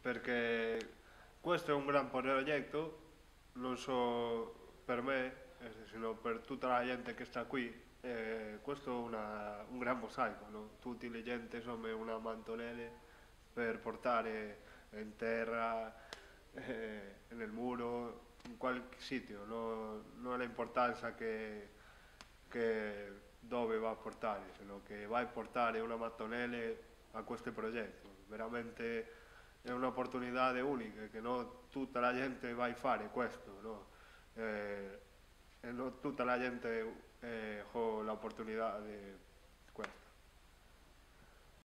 perché questo è un gran progetto, non solo per me, eh, sino per tutta la gente che sta qui. Eh, questo è una, un gran mosaico, no? tutti le gente insomma una mantonelle per portare in terra, eh, nel muro, in qualche sito, no? non è l'importanza che, che dove va a portare, sino che vai a portare una mattonelle a questo progetto. Veramente è un'opportunità unica che non tutta la gente va a fare questo, no? eh, e non tutta la gente eh, ha l'opportunità di